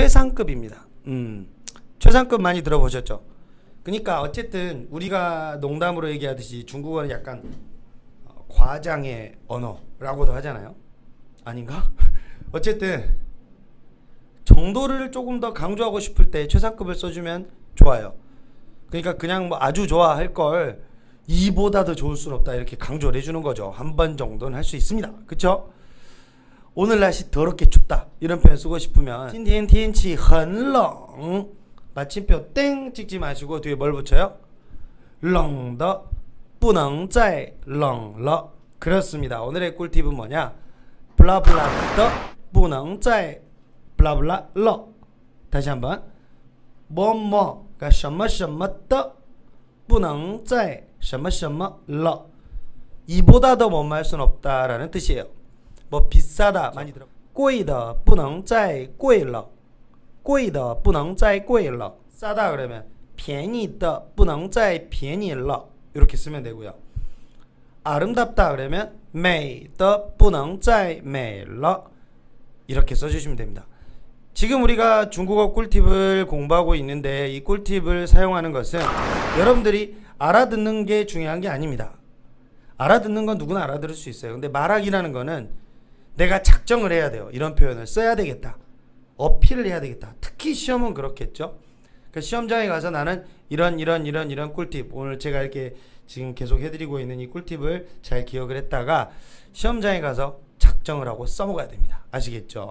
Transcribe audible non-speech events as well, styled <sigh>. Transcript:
최상급입니다. 음, 최상급 많이 들어보셨죠? 그러니까 어쨌든 우리가 농담으로 얘기하듯이 중국어는 약간 어, 과장의 언어라고도 하잖아요. 아닌가? <laughs> 어쨌든 정도를 조금 더 강조하고 싶을 때 최상급을 써주면 좋아요. 그러니까 그냥 뭐 아주 좋아 할 걸 이보다 더 좋을 수는 없다 이렇게 강조를 해주는 거죠. 한 번 정도는 할 수 있습니다. 그쵸? 오늘 날씨 더럽게 춥다 이런 표현 쓰고 싶으면 今天天气很冷 마침표 땡 찍지 마시고 뒤에 뭘 붙여요? 冷的不能再冷了 그렇습니다. 오늘의 꿀팁은 뭐냐? 블라블라 더不能再 블라블라 러 다시 한번 뭐뭐가 什么什么的不能再什么什么了 이보다 더 뭐할 수는 없다라는 뜻이에요. 뭐 비싸다 많이 들어. 贵的不能再贵了.贵的不能再贵了. 싸다 그러면 便宜的不能再便宜了. 이렇게 쓰면 되고요. 아름답다 그러면 美的不能再美了. 이렇게 써 주시면 됩니다. 지금 우리가 중국어 꿀팁을 공부하고 있는데 이 꿀팁을 사용하는 것은 여러분들이 알아듣는 게 중요한 게 아닙니다. 알아듣는 건 누구나 알아들을 수 있어요. 근데 말하기라는 거는 내가 작정을 해야 돼요. 이런 표현을 써야 되겠다. 어필을 해야 되겠다. 특히 시험은 그렇겠죠. 그 시험장에 가서 나는 이런 이런 이런 이런 꿀팁 오늘 제가 이렇게 지금 계속 해드리고 있는 이 꿀팁을 잘 기억을 했다가 시험장에 가서 작정을 하고 써먹어야 됩니다. 아시겠죠?